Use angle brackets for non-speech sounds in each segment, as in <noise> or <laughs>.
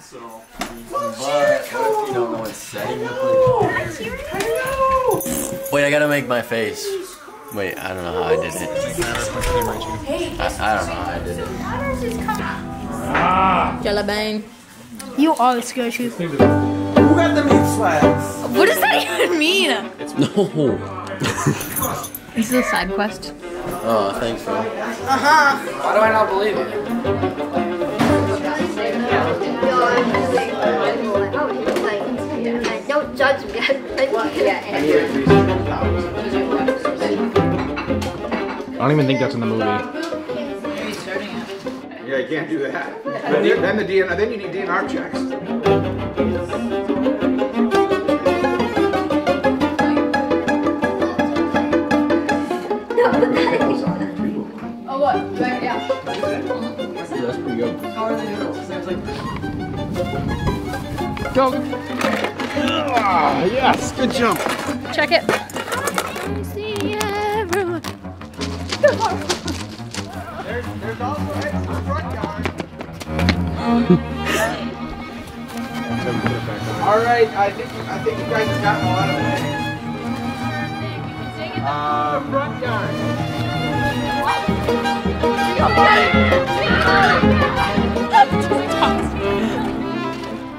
So, But you don't know what setting to play. Wait, I gotta make my face. Wait, I don't know how I did it. I, I don't know how I did it. Jellybean. You are the scary shoes. Who got the meat sweats? What does that even mean? No. This is a side quest. Oh, thanks, bro. Uh-huh. Why do I not believe it? Don't judge me. <laughs> I don't even think that's in the movie. Yeah, you can't do that. But then then the DNR, then you need DNR checks. That's pretty good. Go! Ah, yes, good jump. Check it. There's also extra front yard. All right, I think I think you guys have gotten a lot of it. Uh, front yard.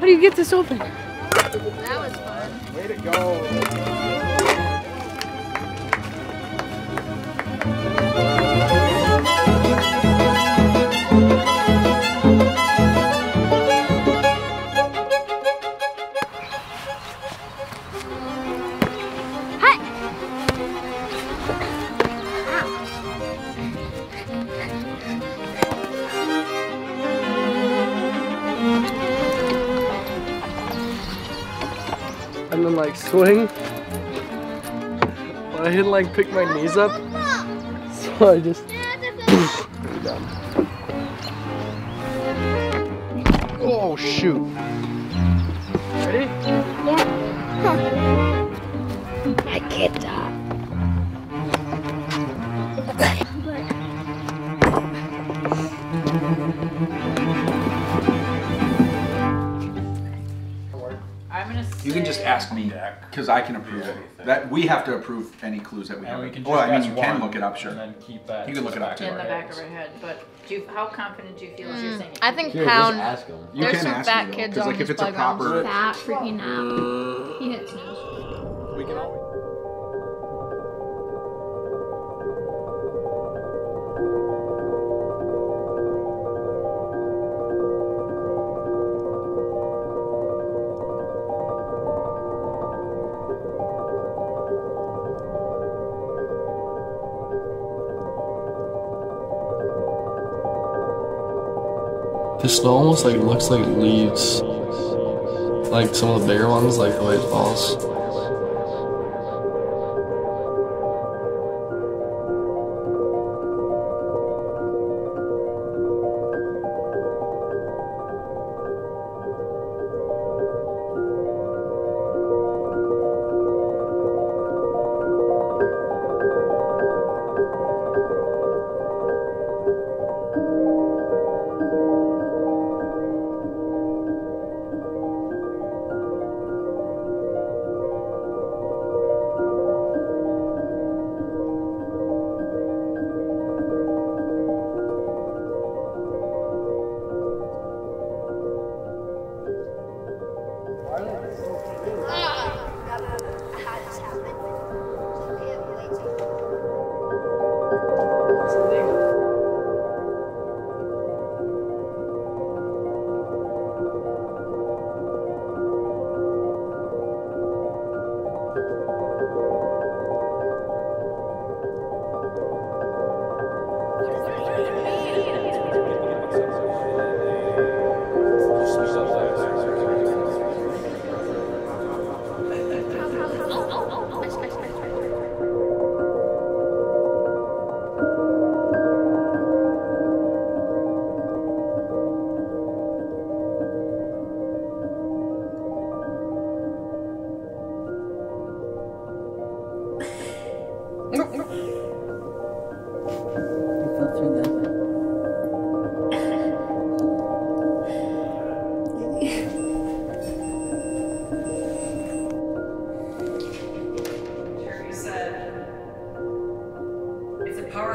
Do you get this open? Way to go. Like swing. But <laughs> I didn't like pick my knees up, <laughs> so I just. <laughs> Oh, shoot. Ready? Yeah. I can't die. You can just ask me, because I can approve it. That, we have to approve any clues that we And have. we can Well, I mean, you can look it up, sure. And then keep that. You can look it up, too. in the back of our head. But do you, how confident do you feel as you're mm, saying? it? I think Here, just Pound. ask him. You There's can some ask fat me, though, kids 'cause, on like, if this it's a playground. proper- Fat freaking out. He hit snooze. We can always. The snow almost like looks like leaves. Like some of the bigger ones, like the way it falls.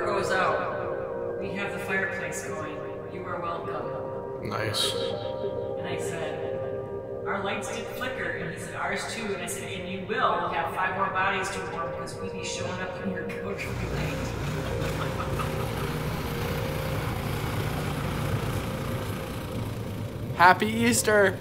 Power goes out, we have the fireplace going. You are welcome. Nice. And I said, our lights did flicker. And he said, ours too. And I said, and you will have five more bodies to warm because we be showing up on your couch every night. Happy Easter!